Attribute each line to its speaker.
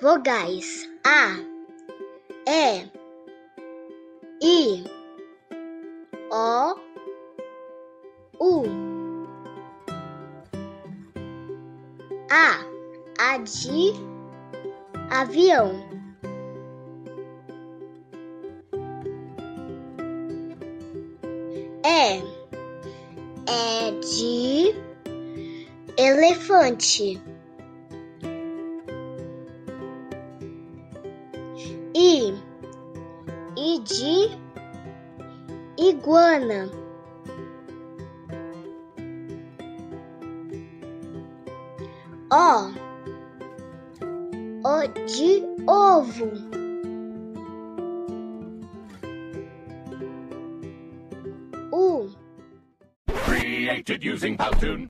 Speaker 1: Vogais A, E, I, O, U. A, A de avião. É de elefante. I, I de iguana. O, O de ovo. U.
Speaker 2: Created using Powtoon.